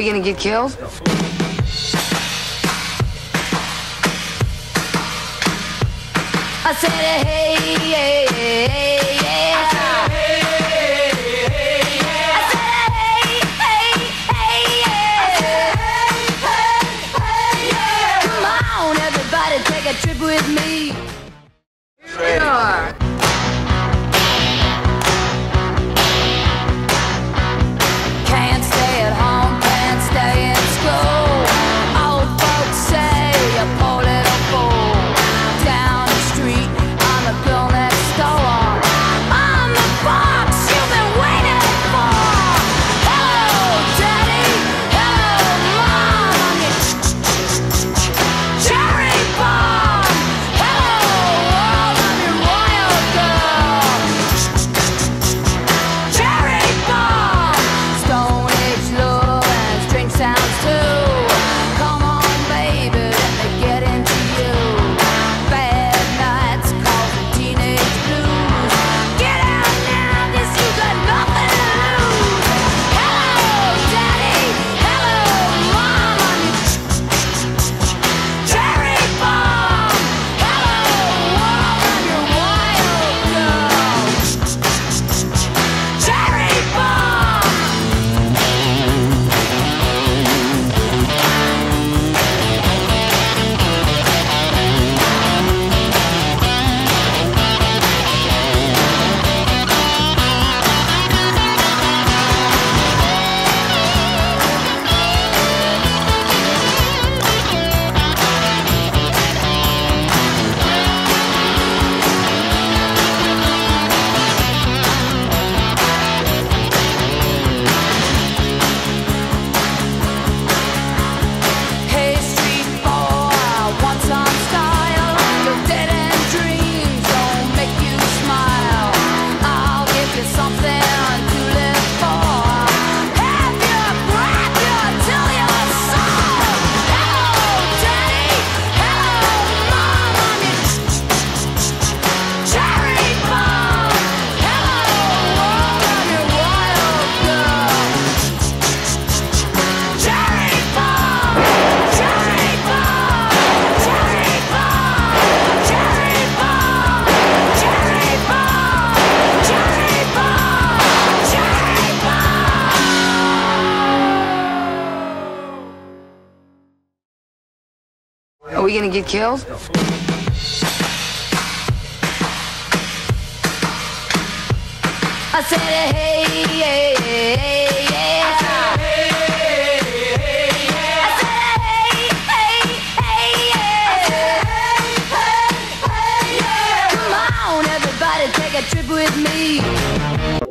we gonna get killed? I said, hey, hey. Gonna get killed? I said, hey, hey, hey, yeah. Take a trip with me.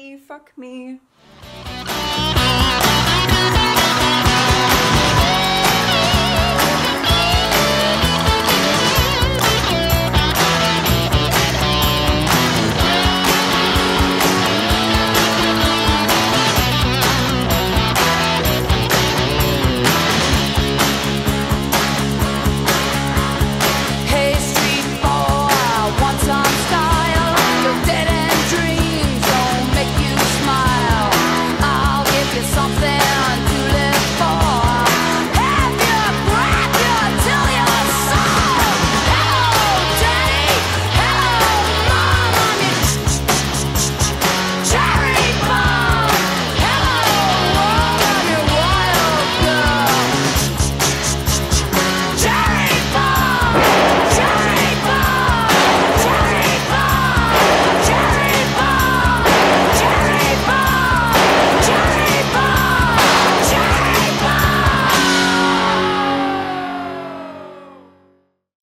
Me, fuck me.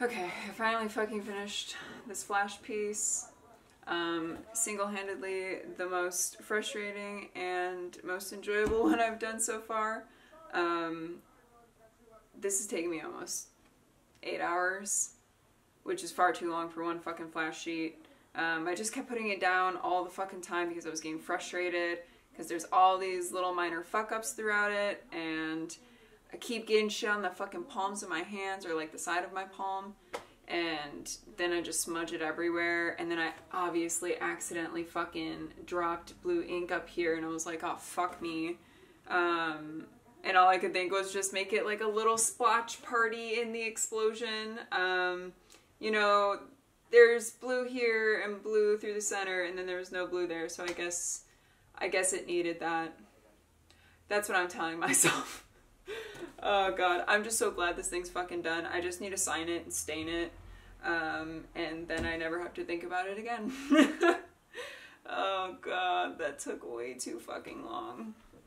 Okay, I finally fucking finished this flash piece. Um, single-handedly the most frustrating and most enjoyable one I've done so far. Um, this is taking me almost eight hours, which is far too long for one fucking flash sheet. Um, I just kept putting it down all the fucking time because I was getting frustrated because there's all these little minor fuck ups throughout it, and I keep getting shit on the fucking palms of my hands or like the side of my palm, and then I just smudge it everywhere, and then I obviously accidentally fucking dropped blue ink up here, and I was like, oh fuck me. Um, and all I could think was just make it like a little splotch party in the explosion. Um, you know, there's blue here and blue through the center, and then there was no blue there, so I guess, I guess it needed that. That's what I'm telling myself. Oh god, I'm just so glad this thing's fucking done. I just need to sign it and stain it, um, and then I never have to think about it again. oh god, that took way too fucking long.